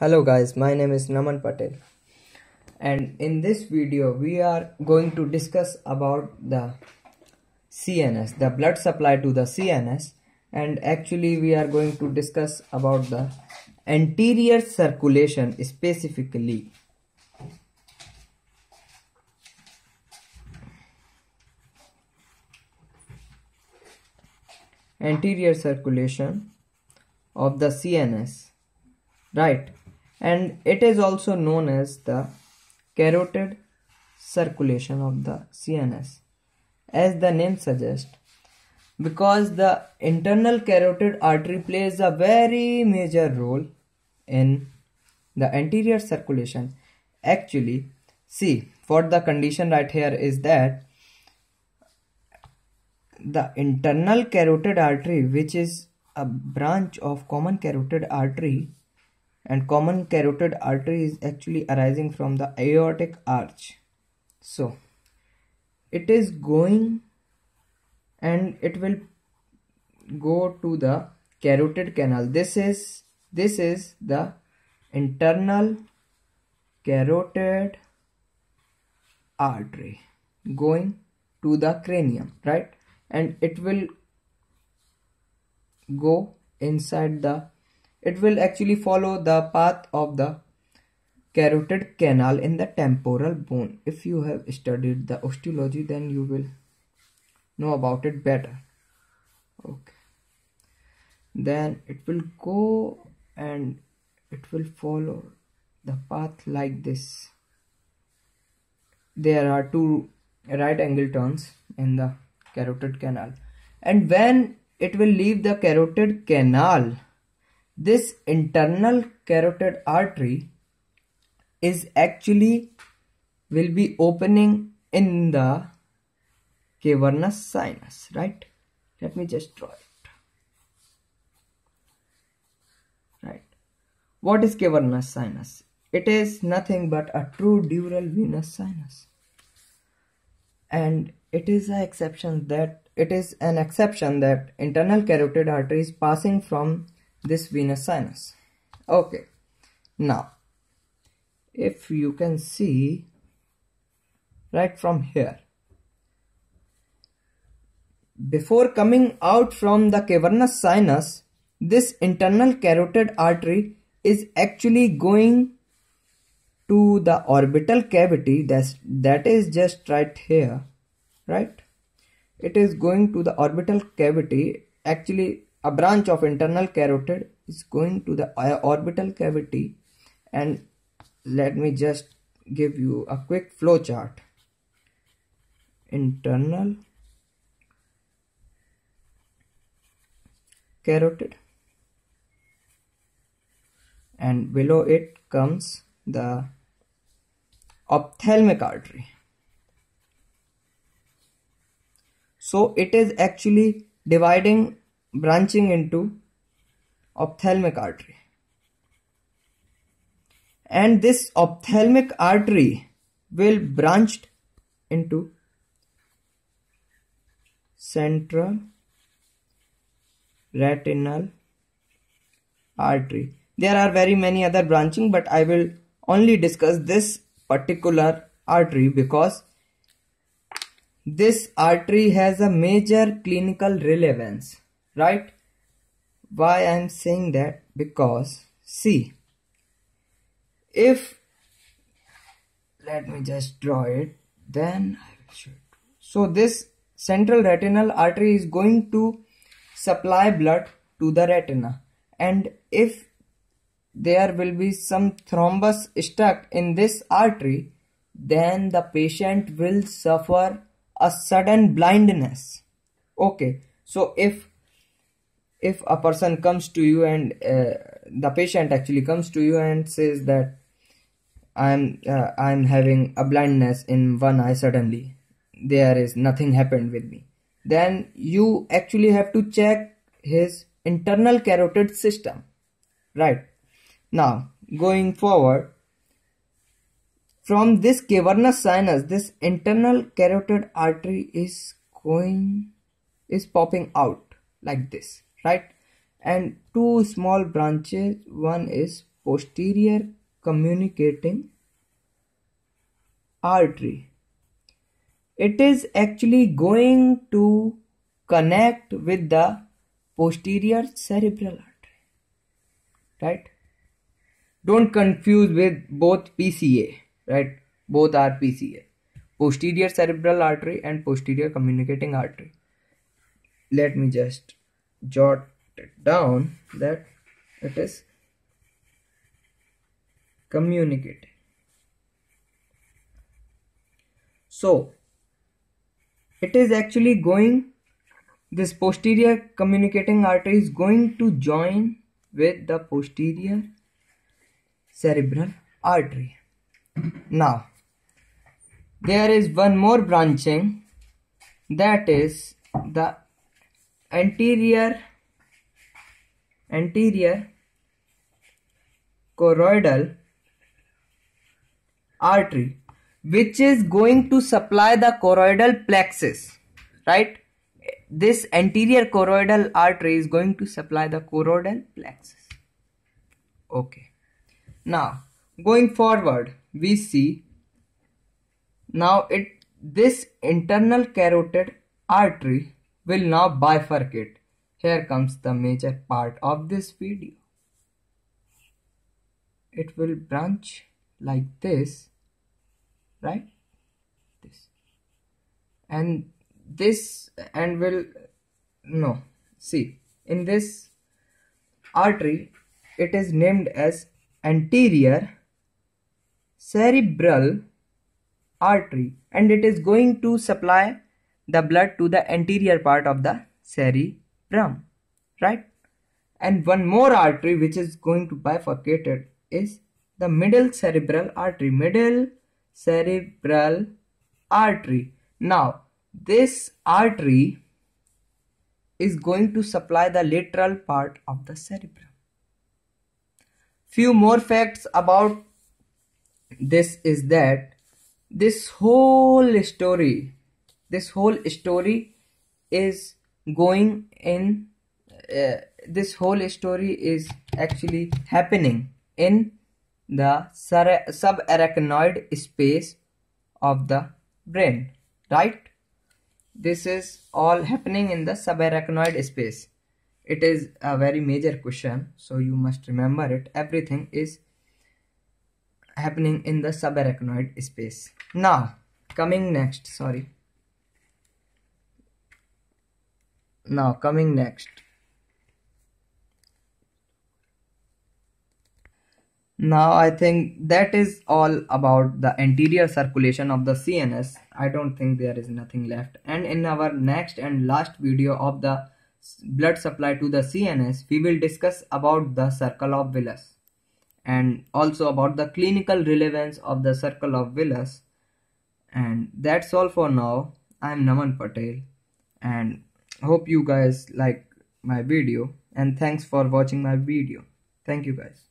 Hello guys, my name is Naman Patel and in this video we are going to discuss about the CNS, the blood supply to the CNS and actually we are going to discuss about the anterior circulation specifically. Anterior circulation of the CNS, right? And it is also known as the carotid circulation of the CNS. As the name suggests because the internal carotid artery plays a very major role in the anterior circulation. Actually see for the condition right here is that the internal carotid artery which is a branch of common carotid artery and common carotid artery is actually arising from the aortic arch. So it is going and it will go to the carotid canal. This is this is the internal carotid artery going to the cranium right? And it will go inside the it will actually follow the path of the carotid canal in the temporal bone. If you have studied the osteology, then you will know about it better. Okay. Then it will go and it will follow the path like this. There are two right angle turns in the carotid canal. And when it will leave the carotid canal, this internal carotid artery is actually will be opening in the cavernous sinus, right? Let me just draw it. Right. What is cavernous sinus? It is nothing but a true dural venous sinus. And it is an exception that it is an exception that internal carotid artery is passing from this venous sinus. Okay. Now if you can see right from here before coming out from the cavernous sinus this internal carotid artery is actually going to the orbital cavity that's that is just right here right? It is going to the orbital cavity actually a branch of internal carotid is going to the orbital cavity. And let me just give you a quick flow chart. Internal carotid and below it comes the ophthalmic artery. So it is actually dividing branching into ophthalmic artery. And this ophthalmic artery will branched into central retinal artery. There are very many other branching but i will only discuss this particular artery because this artery has a major clinical relevance right? Why i'm saying that? Because see if let me just draw it then i will show it. So this central retinal artery is going to supply blood to the retina. And if there will be some thrombus stuck in this artery then the patient will suffer a sudden blindness. Okay. So if if a person comes to you and uh, the patient actually comes to you and says that i'm uh, i'm having a blindness in one eye suddenly. There is nothing happened with me. Then you actually have to check his internal carotid system. Right. Now going forward from this cavernous sinus this internal carotid artery is going is popping out like this right and two small branches one is posterior communicating artery. It is actually going to connect with the posterior cerebral artery. Right? Don't confuse with both PCA. Right? Both are PCA. Posterior cerebral artery and posterior communicating artery. Let me just jot down that it is communicating. So it is actually going this posterior communicating artery is going to join with the posterior cerebral artery. Now there is one more branching that is the anterior anterior choroidal artery which is going to supply the choroidal plexus right? This anterior choroidal artery is going to supply the choroidal plexus. Okay. Now going forward we see now it this internal carotid artery will now bifurcate. Here comes the major part of this video. It will branch like this right? This. And this and will no. See in this artery it is named as anterior cerebral artery and it is going to supply the blood to the anterior part of the cerebrum right and one more artery which is going to bifurcate it is the middle cerebral artery middle cerebral artery. Now, this artery is going to supply the lateral part of the cerebrum. Few more facts about this is that this whole story, this whole story is going in, uh, this whole story is actually happening in the subarachnoid space of the brain right? This is all happening in the subarachnoid space. It is a very major question so you must remember it. Everything is happening in the subarachnoid space. Now coming next sorry now coming next Now I think that is all about the anterior circulation of the CNS. I don't think there is nothing left. And in our next and last video of the blood supply to the CNS, we will discuss about the circle of Willis and also about the clinical relevance of the circle of Willis. And that's all for now. I'm Naman Patel and hope you guys like my video and thanks for watching my video. Thank you guys.